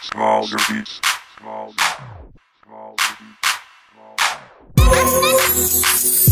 Smalls or beats. Smalls. Smalls or beats.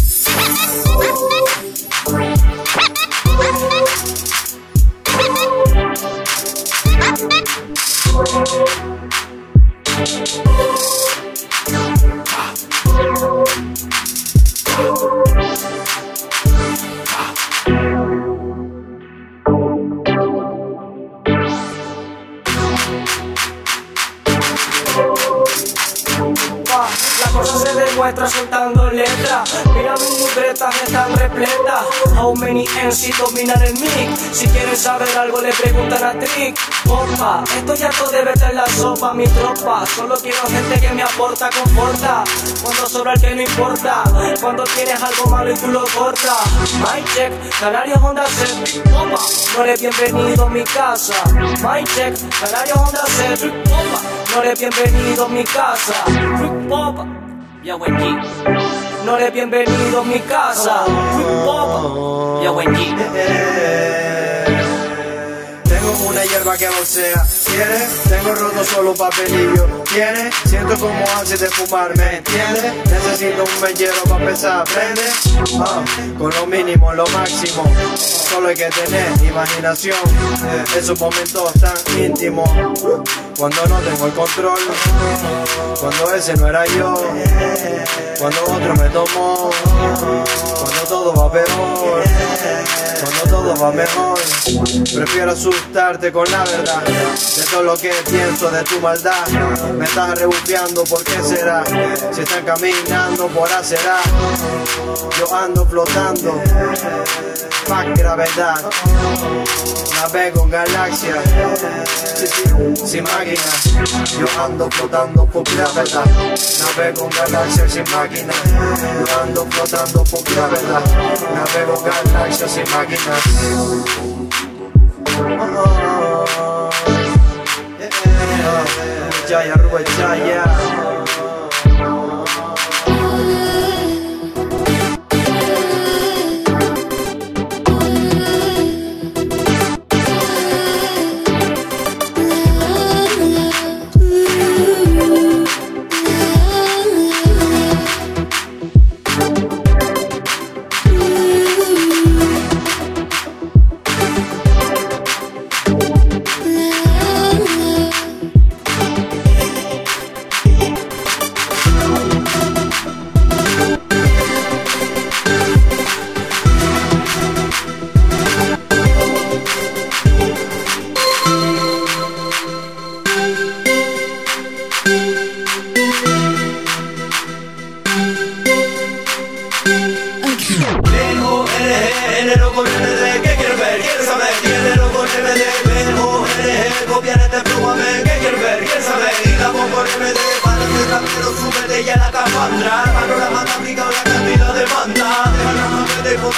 Demuestra soltando letras. Mira mis libretas están repletas. How many MC dominan el mic? Si quieren saber algo le preguntan a Trick. Porfa, estoy harto de verte en la sopa, mi tropa. Solo quiero gente que me aporta, conforta. Cuando sobra el que no importa. Cuando tienes algo malo y tú lo cortas. My check, Canarios Honda Set. Opa, no eres bienvenido a mi casa. My check, Canarios Honda Set. Opa, no eres bienvenido a mi casa. Opa, ya buen G. No eres bienvenido a mi casa. Buen Tengo una hierba que boxea, ¿quieres? Tengo roto solo papelillo, ¿quieres? Siento como antes de fumar, ¿me entiendes? Necesito un mellero para empezar, ¿prende? Ah, con lo mínimo, lo máximo, solo hay que tener imaginación, eh, esos momentos tan íntimos, cuando no tengo el control, cuando ese no era yo, cuando otro me tomó, cuando todo va peor, cuando todo va mejor, prefiero asustarte con la verdad de todo lo que pienso de tu maldad. Me estás rebufeando, ¿por qué será? Si están caminando por acera, yo ando flotando, más gravedad. Navego en sí, sin máquinas. Yo ando flotando por gravedad. Navego en galaxias sin máquinas. Yo ando flotando por gravedad. Navego en galaxias sin máquinas. Jaya Ruajaya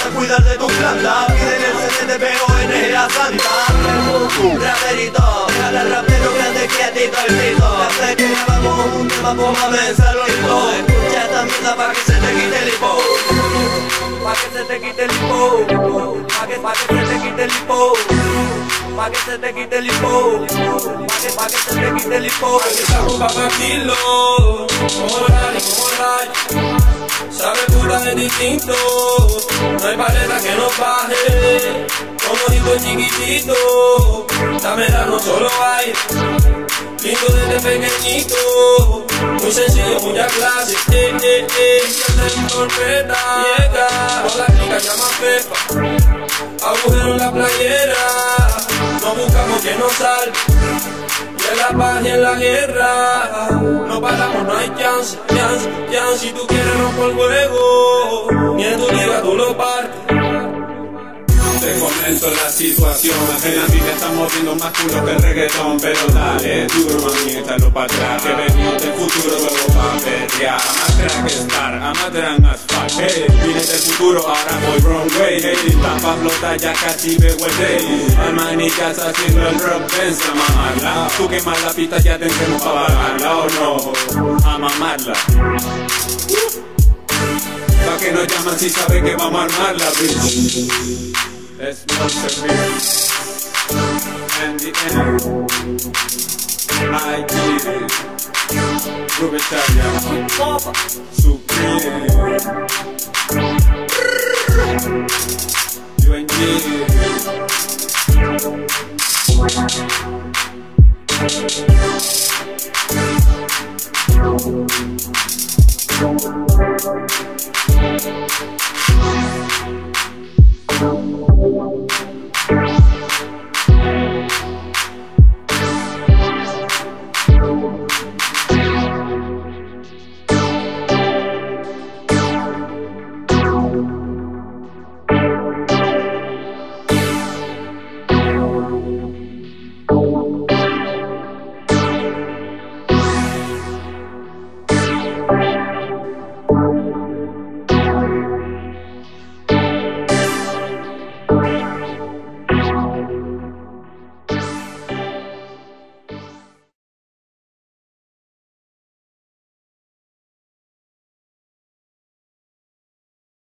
a cuidar de tu planta Piden el CDP o NG a Santa Raperito, déjale al rapero grande quietito el pito Desde que grabamos un tema, mames, saludito Escucha esta mierda para que se te quite el hipo Pa' que se te quite el hipo Pa' que, pa' que se te quite el hipo Pa' que se te quite el hipo Pa' que, pa' que se te quite el hipo pa' partirlo, como Rani, como Ray. Sabe puta es distinto, no hay paleta que nos baje. Como digo chiquitito, dame no solo hay. Lindo desde pequeñito, muy sencillo, mucha clase. Eh, eh, eh, que se interpreta, llega, con la clica llama Pepa. Agujero en la playera, no buscamos que nos salve. La paz y en la guerra. No paramos, no hay chance, chance, chance. Si tú quieres romper el juego. Ni en tu liga tú lo partes la situación. En la vida estamos viendo más culo que el reggaetón Pero dale duro mami, échalo para atrás Que venimos del futuro luego pa' perrear I'm a star, I'm a drag asphalt Hey, vine del futuro, ahora voy wrong way. Hey, tapa flota, ya casi veo el day Hermanitas haciendo el rock dance A mamarla, tú quemas la pista ya tendremos pa' bajarla O no, a mamarla. Pa' que nos llaman si sabe que vamos a armarla, bitch Let's melt the mirror and the end. I get it. Rubitalia. Supreme. You ain't get.